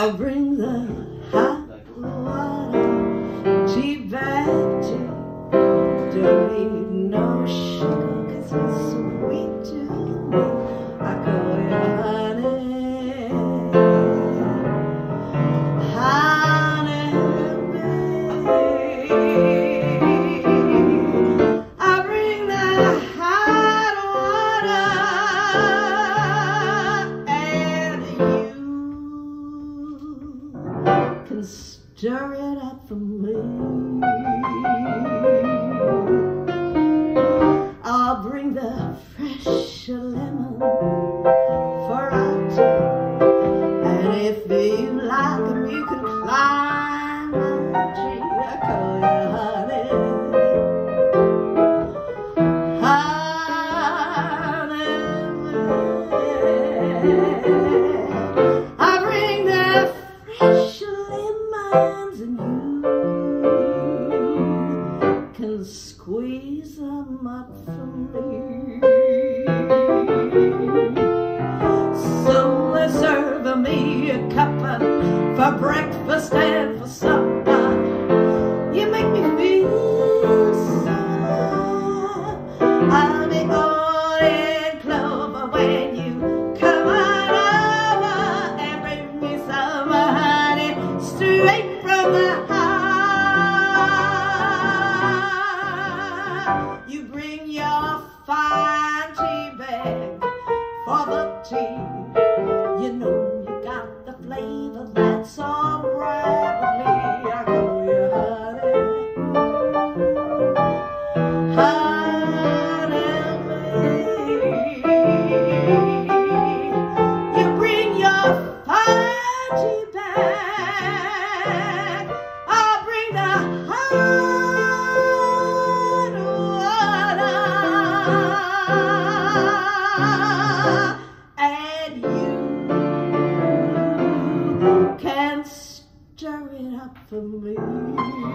I'll bring the hot water, tea back tea. Don't need no sugar, cause it's sweet to me. You can stir it up for me. I'll bring the fresh lemon for out. And if you like 'em, you can climb my tree. I call you honey. Honey, lemons and you can squeeze them up for me. So they serve me a cuppa for breakfast and for supper. You make me feel so I'll bring your fine 怎么？